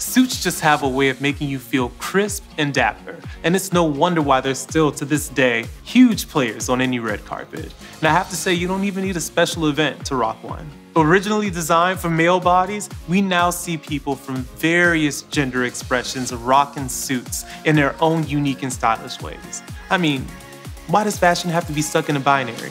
Suits just have a way of making you feel crisp and dapper, and it's no wonder why they're still, to this day, huge players on any red carpet. And I have to say, you don't even need a special event to rock one. Originally designed for male bodies, we now see people from various gender expressions rocking suits in their own unique and stylish ways. I mean, why does fashion have to be stuck in a binary?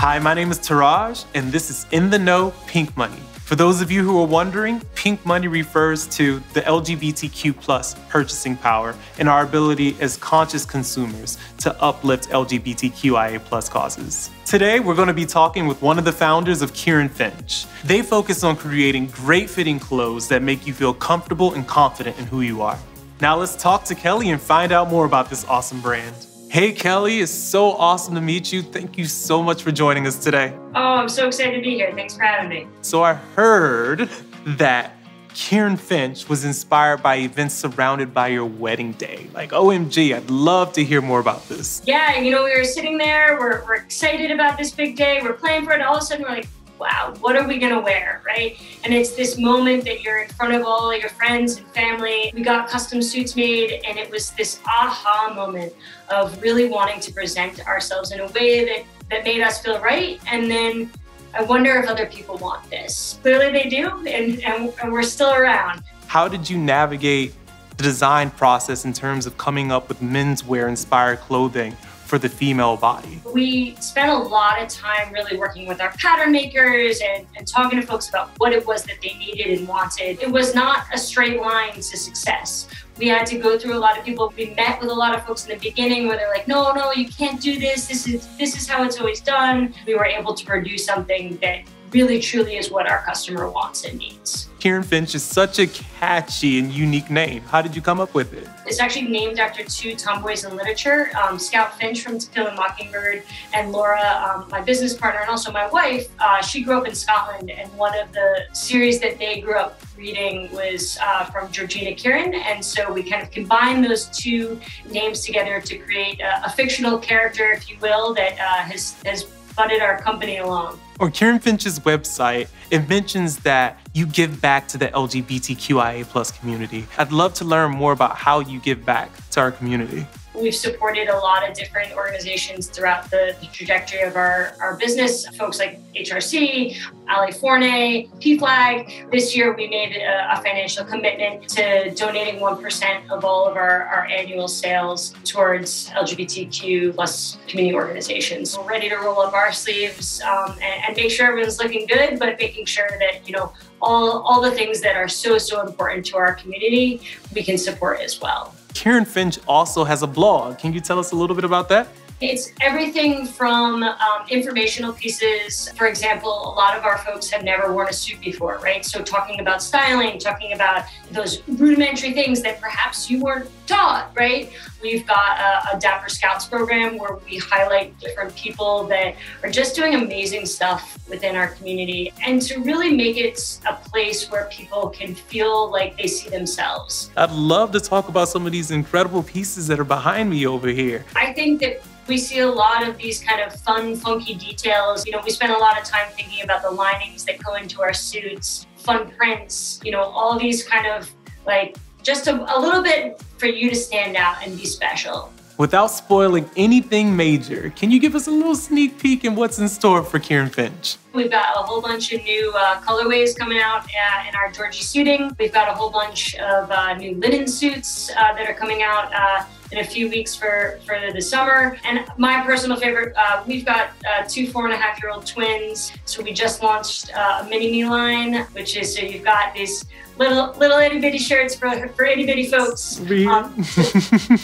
Hi, my name is Teraj, and this is In the Know Pink Money. For those of you who are wondering, pink money refers to the LGBTQ plus purchasing power and our ability as conscious consumers to uplift LGBTQIA plus causes. Today, we're going to be talking with one of the founders of Kirrin Finch. They focus on creating great fitting clothes that make you feel comfortable and confident in who you are. Now let's talk to Kelly and find out more about this awesome brand. Hey, Kelly, it's so awesome to meet you. Thank you so much for joining us today. Oh, I'm so excited to be here. Thanks for having me. So, I heard that Kirrin Finch was inspired by events surrounded by your wedding day. Like, OMG, I'd love to hear more about this. Yeah, you know, we were sitting there, we're, we're excited about this big day, we're playing for it, all of a sudden we're like, wow, what are we going to wear, right? And it's this moment that you're in front of all your friends and family. We got custom suits made, and it was this aha moment of really wanting to present ourselves in a way that, that made us feel right. And then I wonder if other people want this. Clearly they do, and, and, and we're still around. How did you navigate the design process in terms of coming up with menswear inspired clothing for the female body? We spent a lot of time really working with our pattern makers and, and talking to folks about what it was that they needed and wanted. It was not a straight line to success. We had to go through a lot of people. We met with a lot of folks in the beginning where they're like, no, no, you can't do this. This is this is how it's always done. We were able to produce something that really truly is what our customer wants and needs. Kirrin Finch is such a catchy and unique name. How did you come up with it? It's actually named after two tomboys in literature um, Scout Finch from To Kill a Mockingbird and Laura, um, my business partner, and also my wife. Uh, she grew up in Scotland, and one of the series that they grew up reading was uh, from Georgina Kirrin. And so we kind of combined those two names together to create a, a fictional character, if you will, that uh, has, has butted our company along. On Kirrin Finch's website, it mentions that you give back to the LGBTQIA plus community. I'd love to learn more about how you give back to our community. We've supported a lot of different organizations throughout the, trajectory of our, our business, folks like HRC, Ali Forney, PFLAG. This year, we made a, a, financial commitment to donating 1% of all of our, our annual sales towards LGBTQ plus community organizations. We're ready to roll up our sleeves um, and, and make sure everyone's looking good, but making sure that, you know, all, all the things that are so, so important to our community, we can support as well. Kirrin Finch also has a blog. Can you tell us a little bit about that? It's everything from um, informational pieces. For example, a lot of our folks have never worn a suit before, right? So, talking about styling, talking about those rudimentary things that perhaps you weren't taught, right? We've got a, a Dapper Scouts program where we highlight different people that are just doing amazing stuff within our community and to really make it a place where people can feel like they see themselves. I'd love to talk about some of these incredible pieces that are behind me over here. I think that we see a lot of these kind of fun, funky details. You know, we spend a lot of time thinking about the linings that go into our suits, fun prints, you know, all these kind of like just a, a little bit for you to stand out and be special. Without spoiling anything major, can you give us a little sneak peek in what's in store for Kirrin Finch? We've got a whole bunch of new uh, colorways coming out uh, in our Georgie suiting. We've got a whole bunch of uh, new linen suits uh, that are coming out uh, in a few weeks for, for the summer. And my personal favorite, uh, we've got uh, two four and a half year old twins. So we just launched uh, a mini me line, which is so you've got these little little itty bitty shirts for for itty bitty folks. Um,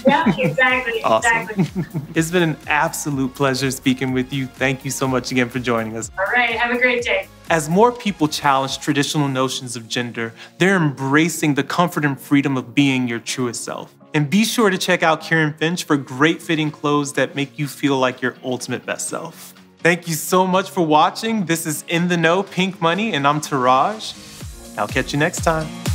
yeah, exactly, awesome. exactly. it's been an absolute pleasure speaking with you. Thank you so much again for joining us. All right, have a great day. As more people challenge traditional notions of gender, they're embracing the comfort and freedom of being your truest self. And be sure to check out Kirrin Finch for great fitting clothes that make you feel like your ultimate best self. Thank you so much for watching. This is In the Know Pink Money, and I'm Teraj. I'll catch you next time.